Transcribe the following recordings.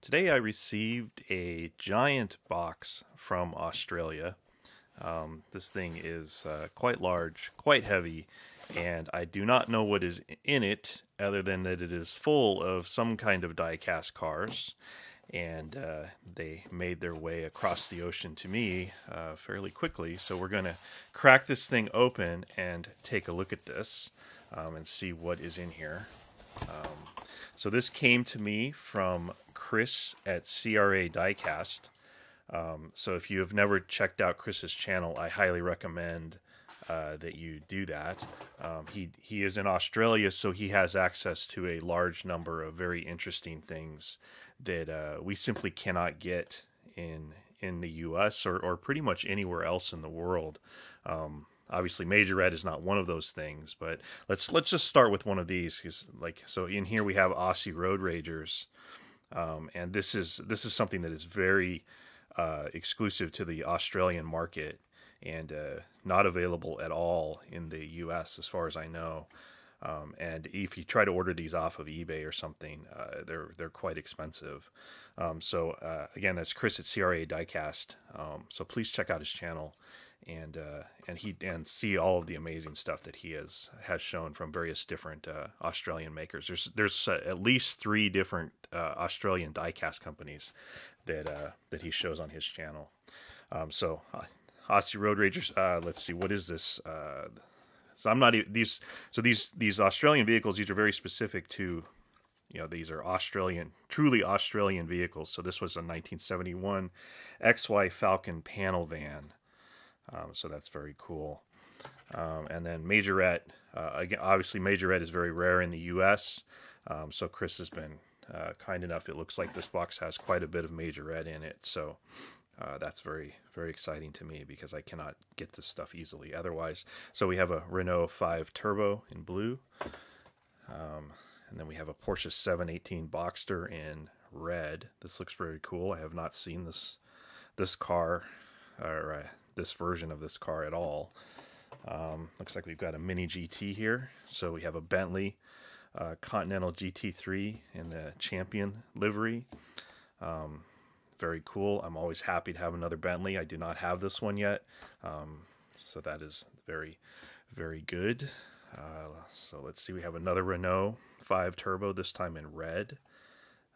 Today I received a giant box from Australia. Um, this thing is uh, quite large, quite heavy, and I do not know what is in it other than that it is full of some kind of die-cast cars. And uh, they made their way across the ocean to me uh, fairly quickly. So we're going to crack this thing open and take a look at this um, and see what is in here. Um, so this came to me from Chris at CRA Diecast. Um, so if you have never checked out Chris's channel, I highly recommend uh, that you do that. Um, he he is in Australia, so he has access to a large number of very interesting things that uh, we simply cannot get in in the U.S. or or pretty much anywhere else in the world. Um, obviously, Majorette is not one of those things, but let's let's just start with one of these. Because like so, in here we have Aussie Road Ragers. Um, and this is this is something that is very uh, exclusive to the Australian market and uh, not available at all in the U.S. as far as I know. Um, and if you try to order these off of eBay or something, uh, they're they're quite expensive. Um, so uh, again, that's Chris at CRA Diecast. Um, so please check out his channel and uh, and he and see all of the amazing stuff that he has has shown from various different uh, Australian makers. There's there's uh, at least three different uh, Australian diecast companies that uh, that he shows on his channel. Um, so uh, Aussie Road Ragers. let's see, what is this? so I'm not these. So these these Australian vehicles. These are very specific to. You know, these are Australian, truly Australian vehicles. So this was a 1971 XY Falcon panel van. Um, so that's very cool. Um, and then Majorette, uh, again, obviously Majorette is very rare in the U.S. Um, so Chris has been uh, kind enough. It looks like this box has quite a bit of Majorette in it. So uh, that's very, very exciting to me because I cannot get this stuff easily otherwise. So we have a Renault 5 Turbo in blue. Um, and then we have a Porsche 718 Boxster in red. This looks very cool. I have not seen this this car or uh, this version of this car at all. Um, looks like we've got a mini GT here. So we have a Bentley uh, Continental GT3 in the Champion livery. Um, very cool. I'm always happy to have another Bentley. I do not have this one yet. Um, so that is very, very good. Uh, so let's see. We have another Renault 5 Turbo, this time in red.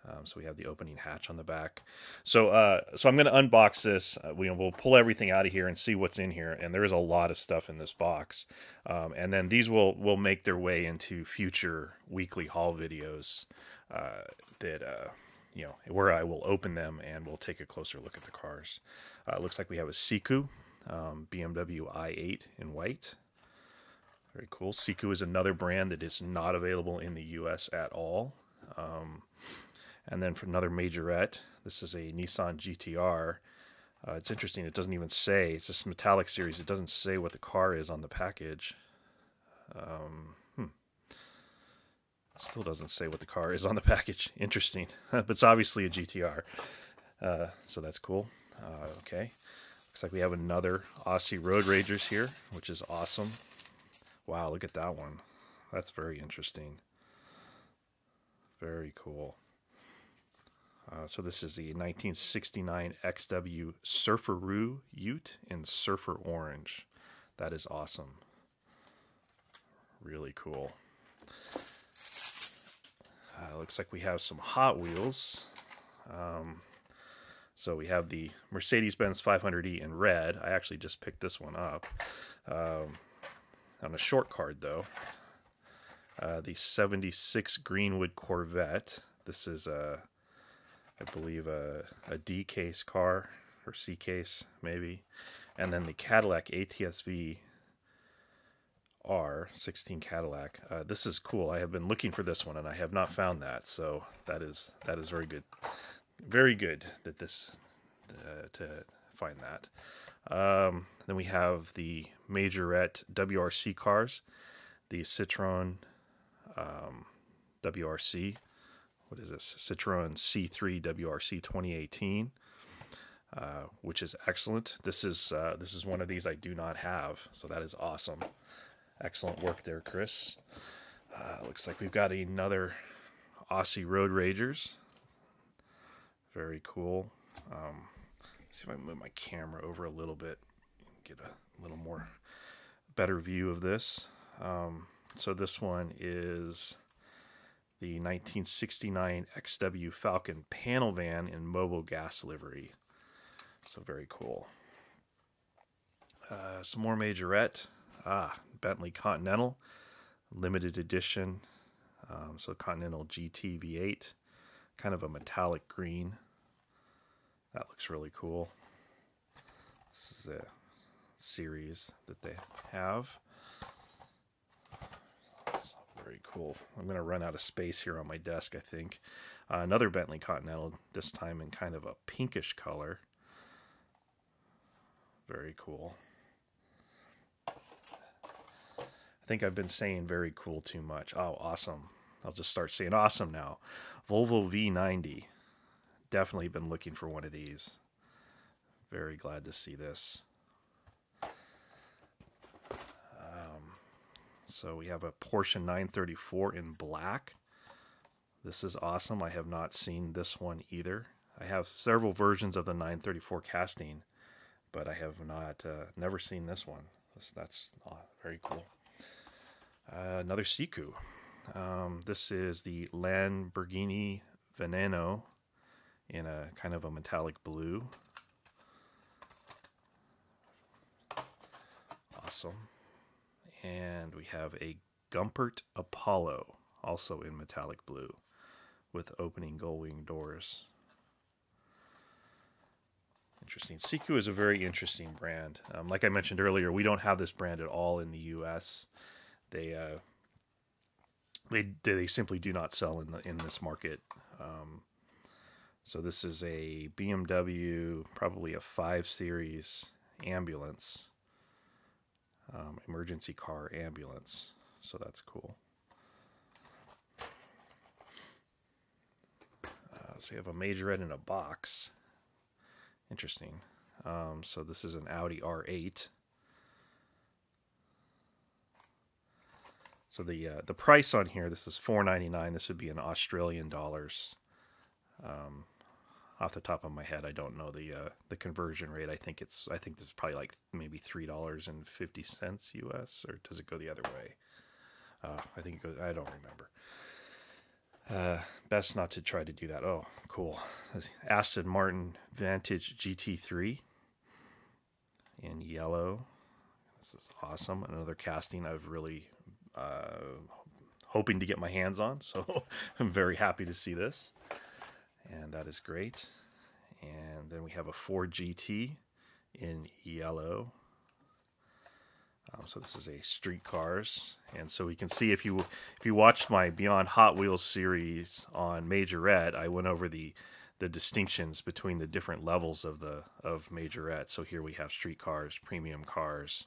Um, so we have the opening hatch on the back. So uh, so I'm going to unbox this. Uh, we, will pull everything out of here and see what's in here. And there is a lot of stuff in this box. Um, and then these will will make their way into future weekly haul videos uh, that uh, you know where I will open them and we'll take a closer look at the cars. Uh, looks like we have a Siku um, BMW i8 in white. Very cool. Siku is another brand that is not available in the U.S. at all. Um, and then for another majorette, this is a Nissan GTR. Uh, it's interesting, it doesn't even say, it's this metallic series, it doesn't say what the car is on the package. Um, hmm. Still doesn't say what the car is on the package. Interesting. but it's obviously a GTR. Uh, so that's cool. Uh, okay. Looks like we have another Aussie Road Ragers here, which is awesome. Wow, look at that one. That's very interesting. Very cool. Uh, so this is the 1969 XW Surfaroo Ute in Surfer Orange. That is awesome. Really cool. Uh, looks like we have some Hot Wheels. Um, so we have the Mercedes-Benz 500E in red. I actually just picked this one up. Um, on a short card, though. Uh, the 76 Greenwood Corvette. This is a I believe a, a D case car or C case maybe, and then the Cadillac ATS-V R16 Cadillac. Uh, this is cool. I have been looking for this one and I have not found that, so that is that is very good. Very good that this uh, to find that. Um, then we have the Majorette WRC cars, the Citroen um, WRC what is this? Citroen C3 WRC 2018, uh, which is excellent. This is uh, this is one of these I do not have, so that is awesome. Excellent work there, Chris. Uh, looks like we've got another Aussie Road Ragers. Very cool. Um, see if I can move my camera over a little bit, get a little more better view of this. Um, so this one is the 1969 XW Falcon panel van in Mobil-Gas livery. So very cool. Uh, some more majorette. Ah, Bentley Continental, limited edition. Um, so Continental GT V8, kind of a metallic green. That looks really cool. This is a series that they have. Very cool. I'm going to run out of space here on my desk, I think. Uh, another Bentley Continental, this time in kind of a pinkish color. Very cool. I think I've been saying very cool too much. Oh, awesome. I'll just start saying awesome now. Volvo V90. Definitely been looking for one of these. Very glad to see this. So we have a Porsche 934 in black. This is awesome. I have not seen this one either. I have several versions of the 934 casting, but I have not uh, never seen this one. That's, that's uh, very cool. Uh, another Siku. Um, this is the Lamborghini Veneno in a kind of a metallic blue. Awesome. And we have a Gumpert Apollo, also in metallic blue, with opening gull-wing doors. Interesting. Siku is a very interesting brand. Um, like I mentioned earlier, we don't have this brand at all in the U.S. They uh, they they simply do not sell in the in this market. Um, so this is a BMW, probably a five series ambulance, um, emergency car ambulance. So that's cool. Uh, so you have a majorette in a box. Interesting. Um, so this is an Audi R8. So the uh, the price on here, this is four ninety nine. This would be in Australian dollars. Um, off the top of my head, I don't know the uh, the conversion rate. I think it's I think it's probably like maybe three dollars and fifty cents US, or does it go the other way? Uh, I think it goes. I don't remember. Uh, best not to try to do that. Oh, cool. Aston Martin Vantage GT3 in yellow. This is awesome. Another casting I've really uh, hoping to get my hands on. So I'm very happy to see this. And that is great. And then we have a Ford GT in yellow. Um, so this is a street cars, and so we can see if you if you watched my Beyond Hot Wheels series on Majorette, I went over the the distinctions between the different levels of the of Majorette. So here we have street cars, premium cars,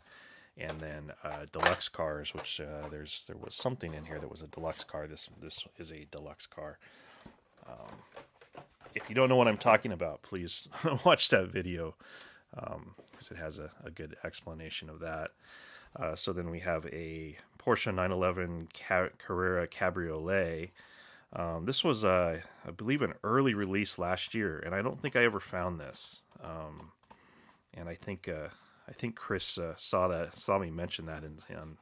and then uh, deluxe cars, which uh, there's there was something in here that was a deluxe car. This this is a deluxe car. Um, if you don't know what I'm talking about, please watch that video because um, it has a, a, good explanation of that. Uh, so then we have a Porsche 911 Ca- Carrera Cabriolet. Um, this was, uh, I believe, an early release last year, and I don't think I ever found this. Um, and I think uh, I think Chris uh, saw that, saw me mention that in, in,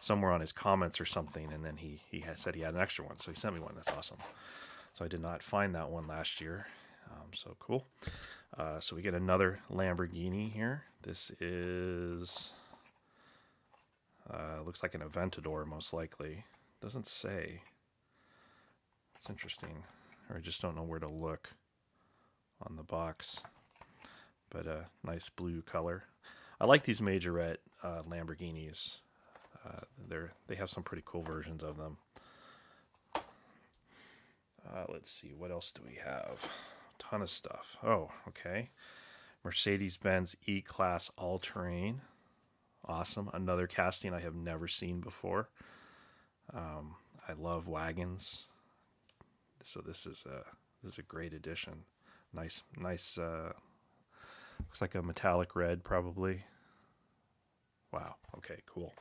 somewhere on his comments or something, and then he he said he had an extra one, so he sent me one. That's awesome. So I did not find that one last year. Um, so cool. Uh, so we get another Lamborghini here. This is uh, looks like an Aventador, most likely. Doesn't say. It's interesting, or I just don't know where to look on the box. But a uh, nice blue color. I like these majorette uh, Lamborghinis. Uh, they're they have some pretty cool versions of them. Uh, let's see, what else do we have? A ton of stuff. Oh, okay. Mercedes Benz E Class All Terrain. Awesome. Another casting I have never seen before. Um, I love wagons. So this is a this is a great addition. Nice, nice uh, Looks like a metallic red, probably. Wow. Okay, cool.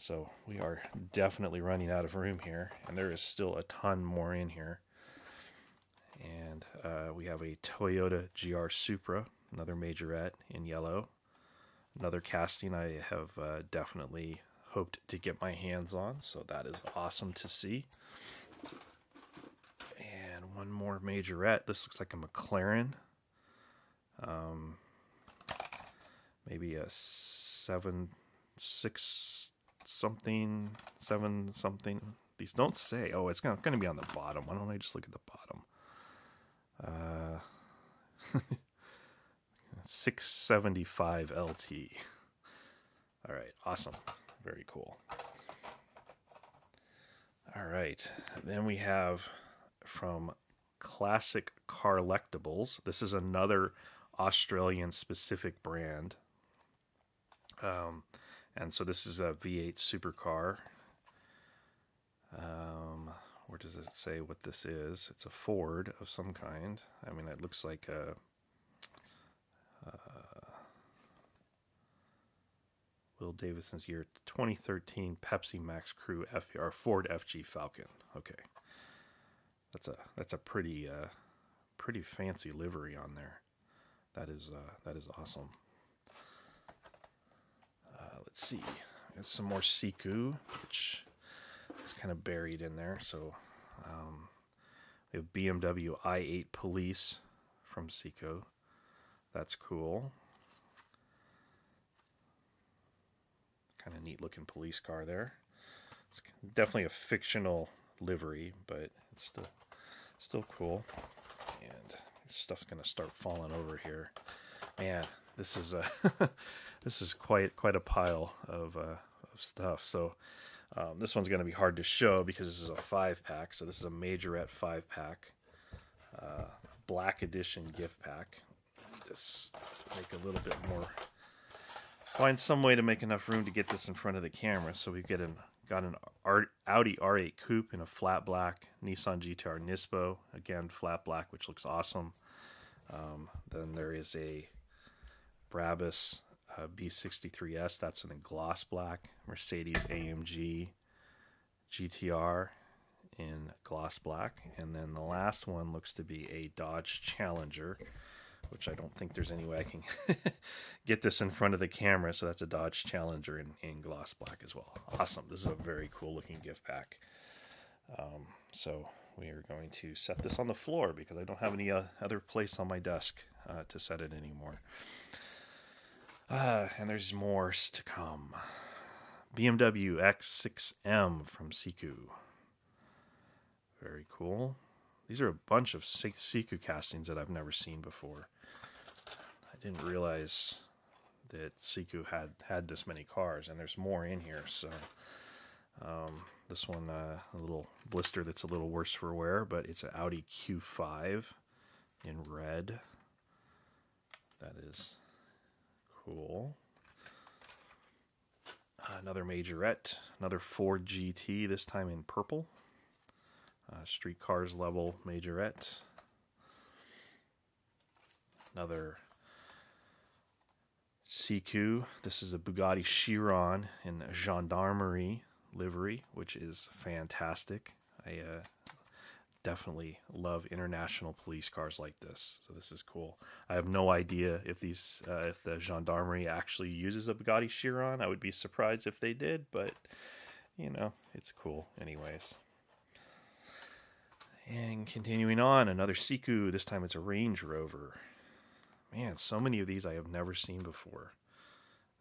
So we are definitely running out of room here, and there is still a ton more in here. And uh, we have a Toyota GR Supra, another majorette in yellow. Another casting I have uh, definitely hoped to get my hands on, so that is awesome to see. And one more majorette. This looks like a McLaren. Um, maybe a seven, six something, seven something. These don't say. Oh, it's going to be on the bottom. Why don't I just look at the bottom? Uh, 675 LT. All right, awesome. Very cool. All right, then we have from Classic Carlectables. This is another Australian specific brand. Um, and so this is a V8 supercar. Um, where does it say what this is? It's a Ford of some kind. I mean, it looks like a. Uh, Will Davison's year 2013 Pepsi Max Crew FR Ford FG Falcon. Okay, that's a that's a pretty uh, pretty fancy livery on there. That is uh, that is awesome. Let's see, There's some more Siku, which is kind of buried in there. So um, we have BMW i8 Police from Siku. That's cool. Kind of neat looking police car there. It's definitely a fictional livery, but it's still still cool. And stuff's gonna start falling over here. Man, this is a this is quite quite a pile of, uh, of stuff. So um, this one's gonna be hard to show because this is a five pack. So this is a majorette five pack, uh, black edition gift pack. Just make a little bit more. Find some way to make enough room to get this in front of the camera. So we get an got an Audi R8 Coupe in a flat black, Nissan GTR Nismo, again flat black, which looks awesome. Um, then there is a Brabus uh, B63S, that's in a gloss black. Mercedes AMG GTR in gloss black. And then the last one looks to be a Dodge Challenger, which I don't think there's any way I can get this in front of the camera. So that's a Dodge Challenger in, in gloss black as well. Awesome. This is a very cool looking gift pack. Um, so we are going to set this on the floor because I don't have any uh, other place on my desk uh, to set it anymore. Uh, and there's more to come. BMW X6M from Siku. Very cool. These are a bunch of Siku castings that I've never seen before. I didn't realize that Siku had had this many cars, and there's more in here. So um, this one, uh, a little blister that's a little worse for wear, but it's an Audi Q5 in red. That is cool. Another majorette, another Ford GT, this time in purple. Uh, street cars level majorette. Another Siku. This is a Bugatti Chiron in gendarmerie livery, which is fantastic. I uh, definitely love international police cars like this, so this is cool. I have no idea if these uh, if the gendarmerie actually uses a Bugatti Chiron. I would be surprised if they did, but you know it's cool anyways. And continuing on, another Siku. This time it's a Range Rover. Man, so many of these I have never seen before.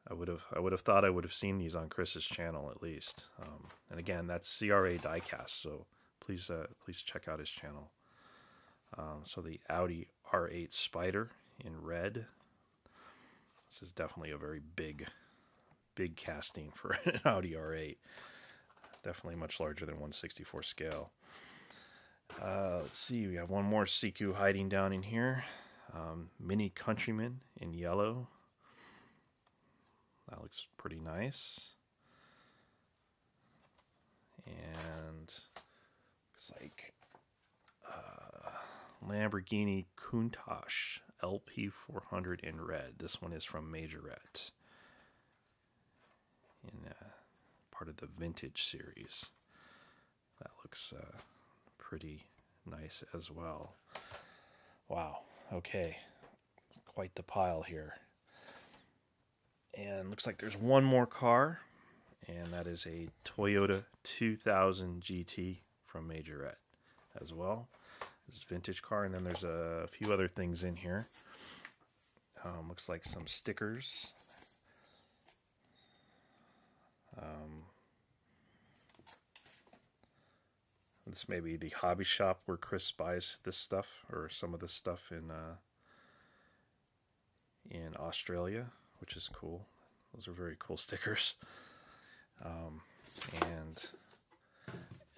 I would have I would have thought I would have seen these on Chris's channel at least. Um, and again, that's CRA Diecast, so please uh, please check out his channel. Um, so the Audi R8 Spider in red. This is definitely a very big, big casting for an Audi R8. Definitely much larger than 164 scale. Uh, let's see, we have one more Siku hiding down in here. Um, Mini Countryman in yellow. That looks pretty nice. And looks like uh, Lamborghini Countach LP400 in red. This one is from Majorette. In uh, part of the vintage series. That looks uh, pretty nice as well. Wow. Okay. Quite the pile here. And looks like there's one more car, and that is a Toyota 2000 GT from Majorette as well. This vintage car, and then there's a few other things in here. Um, looks like some stickers. Um, this may be the hobby shop where Chris buys this stuff or some of this stuff in uh, in Australia, which is cool. Those are very cool stickers. Um, and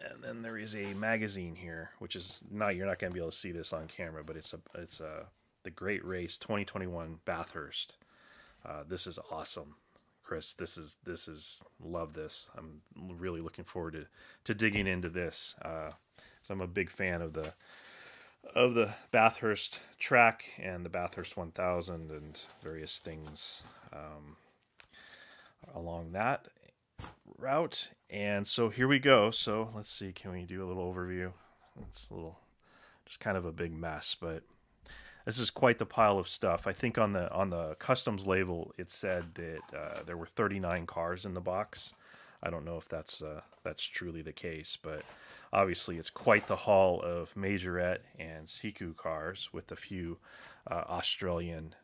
and then there is a magazine here, which is not you're not going to be able to see this on camera, but it's a it's a the Great Race 2021 Bathurst. Uh, this is awesome, Chris. This is this is love this. I'm really looking forward to to digging into this. Uh, so I'm a big fan of the of the Bathurst track and the Bathurst 1000 and various things um, along that route. And so here we go. So let's see, can we do a little overview? It's a little, just kind of a big mess, but this is quite the pile of stuff. I think on the on the customs label it said that uh, there were 39 cars in the box. I don't know if that's uh, that's truly the case, but obviously it's quite the haul of Majorette and Siku cars with a few uh, Australian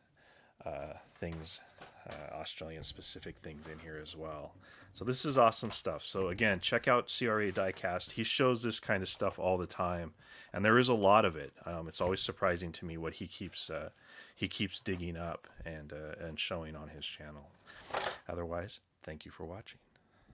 uh, things, uh, Australian specific things in here as well. So this is awesome stuff. So again, check out CRA Diecast. He shows this kind of stuff all the time, and there is a lot of it. Um, it's always surprising to me what he keeps uh, he keeps digging up and uh, and showing on his channel. Otherwise, thank you for watching.